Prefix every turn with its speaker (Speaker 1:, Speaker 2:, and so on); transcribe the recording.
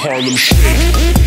Speaker 1: Harlem Shake.